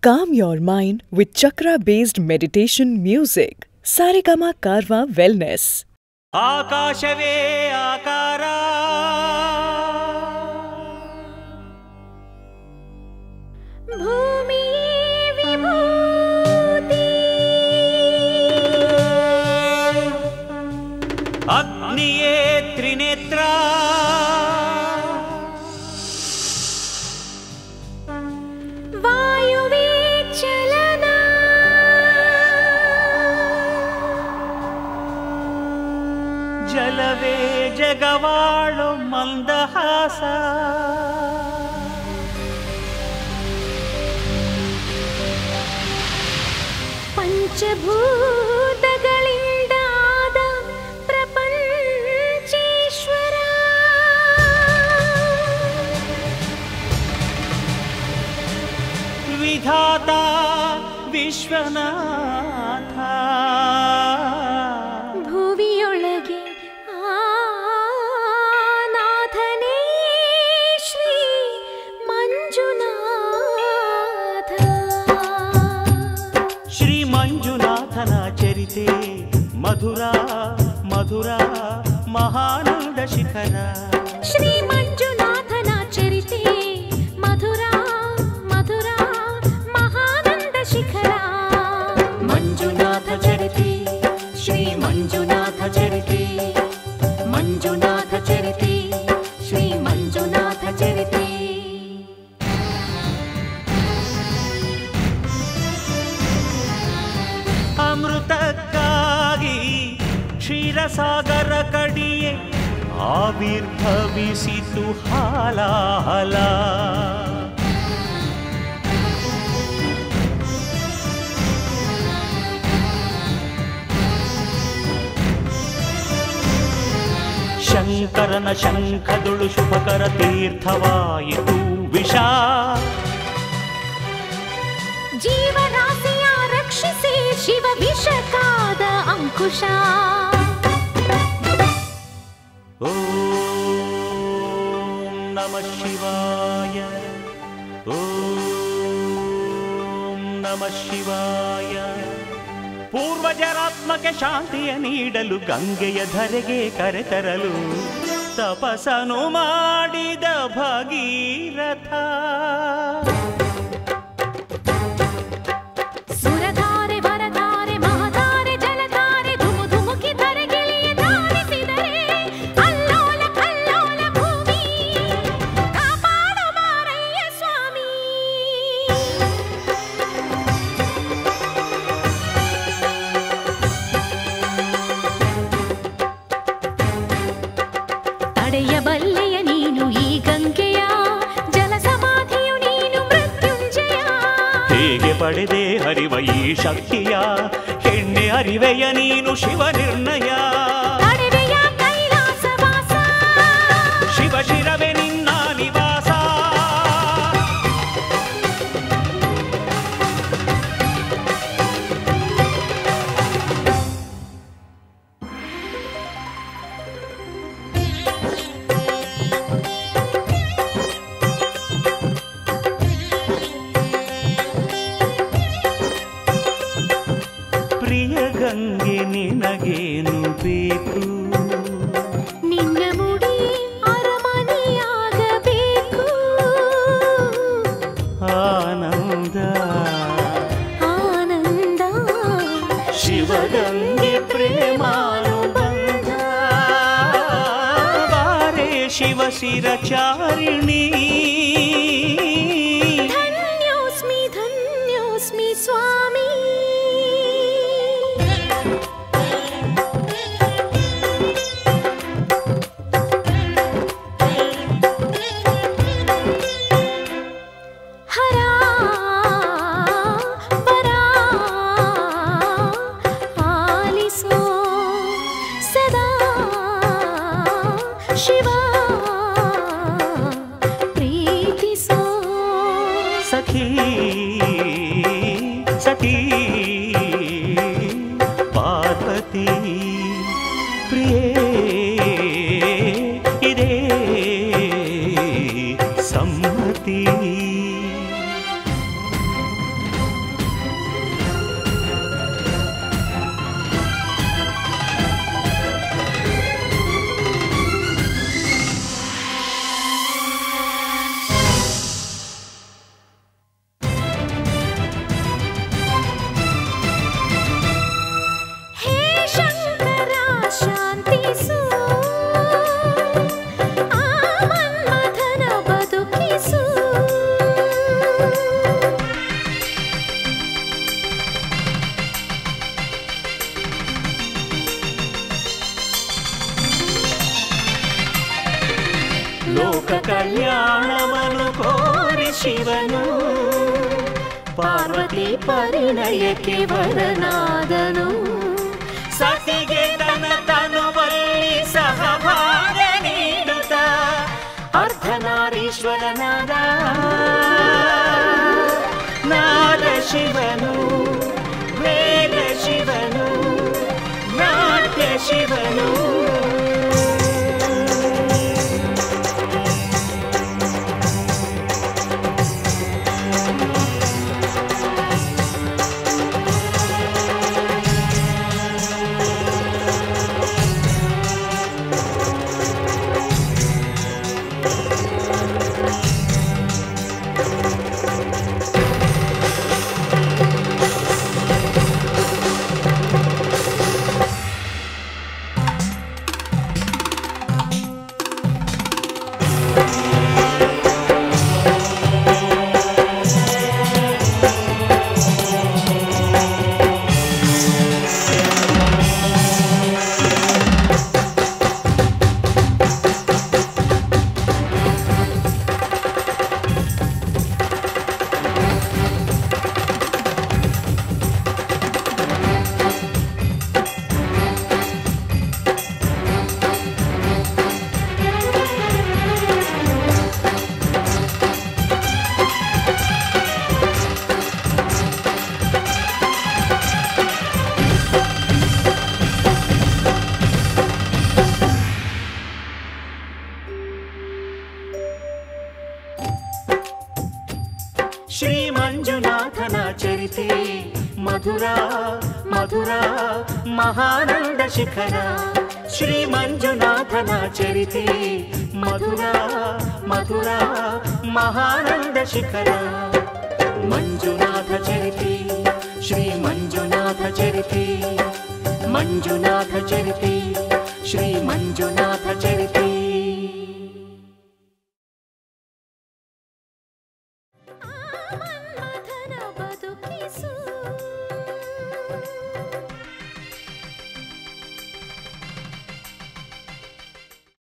Calm your mind with chakra based meditation music. Saregama Karwa Wellness. ಆಕಾಶವೇ ಆಕಾರ पञ्चभूतगिडाद प्रपञ्चीश्वरविधाता विश्वनाथा మంజునాథన చరితే మధురా మధురా మహానంద శిఖర. శ్రీ మంజునాథన చరితే మధురా మధురా మహానంద శిఖరా. ಅಮೃತಕ್ಕಾಗಿ ಕ್ಷೀರಸಾಗರ ಕಡಿಯೇ ಆವಿರ್ಭವಿಸಿತು ಹಾಲಾಹಲ. ಶಂಕರನ ಶಂಖದುಳು ಶುಭಕರ ತೀರ್ಥವಾಯಿತು ವಿಷ. ರಕ್ಷಿಸಿ ವಿಷಕಾದ ಅಂಕುಶ. ಓಂ ನಮ ಶಿವಾಯ. ಓಂ ನಮ ಶಿವಾಯ. ಪೂರ್ವಜರಾತ್ಮಕ ಶಾಂತಿಯ ನೀಡಲು ಗಂಗೆಯ ಧರೆಗೆ ಕರೆತರಲು ತಪಸನು ಮಾಡಿದ ಭಗೀರಥ. ಹರಿವ ಈ ಶಕ್ತಿಯ ಹೆಣ್ಣೆ ಅರಿವೆಯ ನೀನು ಶಿವ ನಿರ್ಣಯ. ಗಂಗೆ ನಿನಗೇನು ಬೇಕು ನಿನ್ನ ಮುಡಿ ಅರಮನೆಯಾಗಬೇಕು. ಆನಂದ. ಆನಂದ. ಶಿವಗಂಗೆ ಪ್ರೇಮಾನುಬಂಧ. ಬಾರೆ ಶಿವ compreendo. ಶಿವನು. ಪಾರ್ವತಿ ಪರಿಣಯಕ್ಕೆ ವರನಾದನು. ಸತಿಗೆ ತನ ತನುವಲ್ಲಿ ಸಹಭಾಗ ನೀಡುತ್ತ ಅರ್ಧನಾರೀಶ್ವರನಾದ ನಾದ ಶಿವನು, ವೇದ ಶಿವನು, ನಾಟ್ಯ ಶಿವನು. श्री श्रीमञ्जुनाथनाचरिते मधुरा मधुरा, महानंद शिखर। श्री महानन्दशिखरा श्रीमञ्जुनाथनाचरिते मधुरा मधुरा, महानंद शिखरा। मंजुनाथ चरित्र श्री मंजुनाथ चरित्रे मंजुनाथ मञ्जुनाथचरिते श्री मंजुनाथ श्रीमञ्जुनाथचरिते